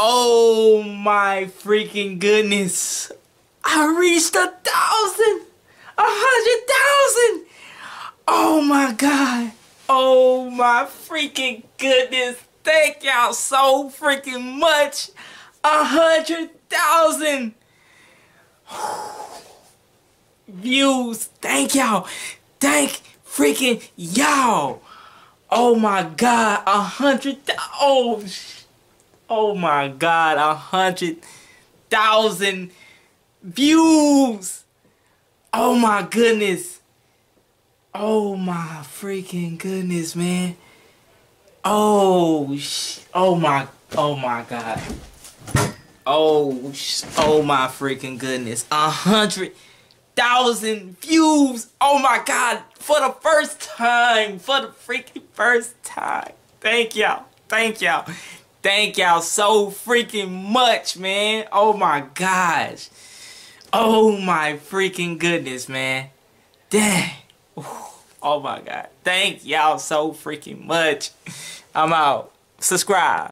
Oh my freaking goodness. I reached a thousand. A hundred thousand. Oh my god. Oh my freaking goodness. Thank y'all so freaking much. A hundred thousand views. Thank y'all. Thank freaking y'all. Oh my god. A hundred. Oh. Oh my god. A hundred thousand views. Oh my goodness. Oh my freaking goodness, man. Oh, sh oh my, oh my god. Oh, sh oh my freaking goodness. A hundred thousand views. Oh my god. For the first time. For the freaking first time. Thank y'all. Thank y'all. Thank y'all so freaking much, man. Oh my gosh. Oh my freaking goodness, man. Dang. Oh my god. Thank y'all so freaking much. I'm out. Subscribe.